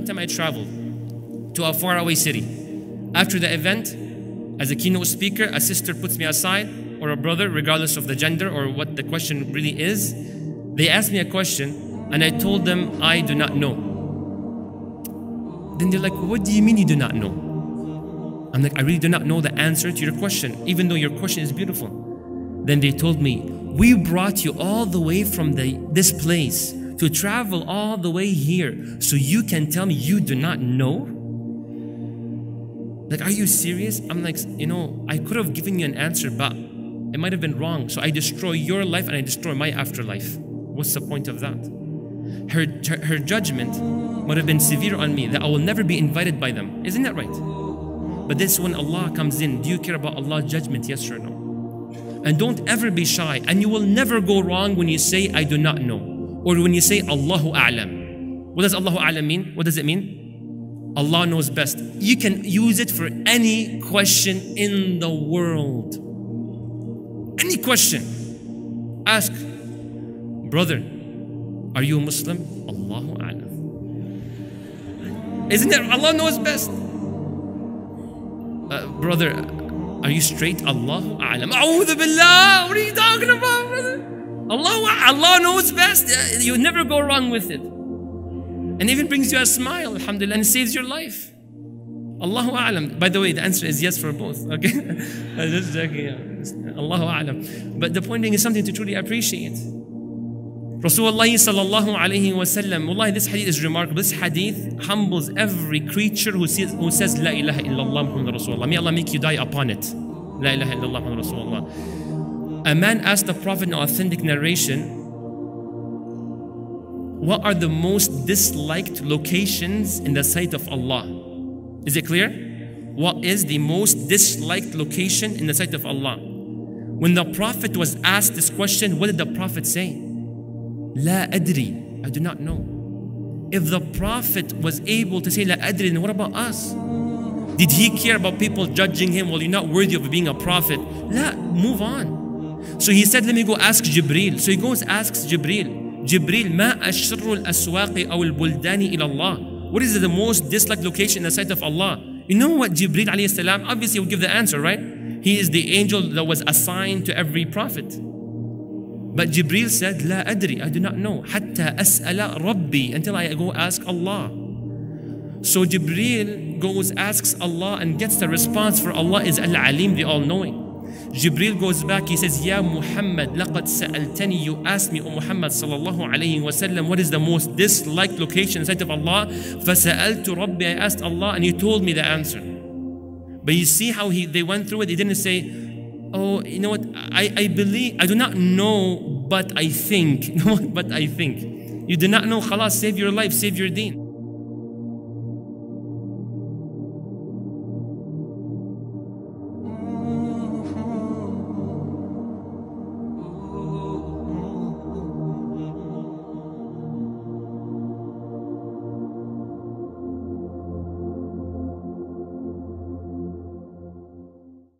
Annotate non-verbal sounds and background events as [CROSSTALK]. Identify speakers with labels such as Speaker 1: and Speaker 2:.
Speaker 1: one time I traveled to a faraway city. After the event, as a keynote speaker, a sister puts me aside, or a brother, regardless of the gender or what the question really is. They asked me a question, and I told them I do not know. Then they're like, What do you mean you do not know? I'm like, I really do not know the answer to your question, even though your question is beautiful. Then they told me, We brought you all the way from the, this place to travel all the way here so you can tell me you do not know? Like, are you serious? I'm like, you know, I could have given you an answer, but it might have been wrong. So I destroy your life and I destroy my afterlife. What's the point of that? Her, her, judgment would have been severe on me that I will never be invited by them. Isn't that right? But this when Allah comes in. Do you care about Allah's judgment? Yes or no? And don't ever be shy. And you will never go wrong when you say, I do not know. Or when you say, Allahu A'lam. What does Allahu A'lam mean? What does it mean? Allah knows best. You can use it for any question in the world. Any question. Ask, brother, are you a Muslim? Allahu A'lam. Isn't it? Allah knows best. Uh, brother, are you straight? Allahu A'lam. A'udhu Billah. What are you talking about, brother? Allah, Allah knows best. Uh, You never go wrong with it. And even brings you a smile, alhamdulillah, and saves your life. Allahu A'lam. By the way, the answer is yes for both. [LAUGHS] Okay? Just joking. Allahu A'lam. But the point being is something to truly appreciate. Rasulullah sallallahu alayhi wa sallam, wallahi, this hadith is remarkable. This hadith humbles every creature who says, who says La ilaha illallah Muhammad Rasulullah. May Allah make you die upon it. La ilaha illallah Muhammad Rasulullah. A man asked the Prophet in authentic narration, What are the most disliked locations in the sight of Allah? Is it clear? What is the most disliked location in the sight of Allah? When the Prophet was asked this question, what did the Prophet say? La adri. I do not know. If the Prophet was able to say La adri, then what about us? Did he care about people judging him? Well, you're not worthy of being a prophet. La, move on. So he said, Let me go ask Jibril. So he goes, asks Jibril. Jibril, ما أشر الأسواق أو البلدان إلى الله. What is the most disliked location in the sight of Allah? You know what Jibril alayhi salam obviously will give the answer, right? He is the angel that was assigned to every prophet. But Jibril said, لا أدري, I do not know. حتى أسأل ربي until I go ask Allah. So Jibril goes, asks Allah and gets the response for Allah is Al-Alim, the all-knowing. Jibril goes back, he says, Ya Muhammad, laqad sa'altani, you asked me, O Muhammad sallallahu alayhi wasallam, what is the most disliked location in sight of Allah? Fasa'altu Rabbi, I asked Allah and He told me the answer. But you see how he, they went through it, He didn't say, oh, you know what, I, I believe, I do not know, but I think. [LAUGHS] But I think. You do not know, khalas, save your life, save your deen.